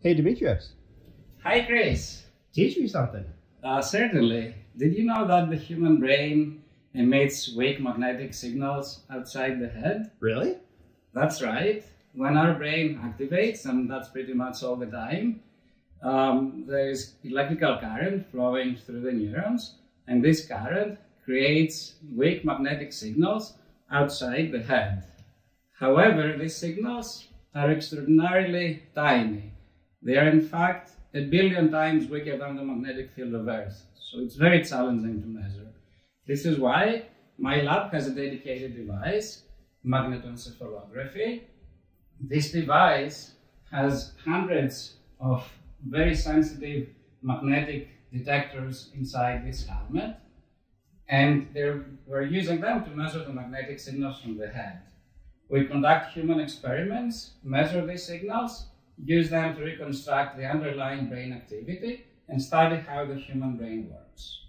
Hey, Dimitrios. Hi, Chris. Teach me something. Uh, certainly. Did you know that the human brain emits weak magnetic signals outside the head? Really? That's right. When our brain activates, and that's pretty much all the time, um, there is electrical current flowing through the neurons, and this current creates weak magnetic signals outside the head. However, these signals are extraordinarily tiny. They are in fact a billion times weaker than the magnetic field of Earth, so it's very challenging to measure. This is why my lab has a dedicated device, magnetoencephalography. This device has hundreds of very sensitive magnetic detectors inside this helmet, and we're using them to measure the magnetic signals from the head. We conduct human experiments, measure these signals, use them to reconstruct the underlying brain activity, and study how the human brain works.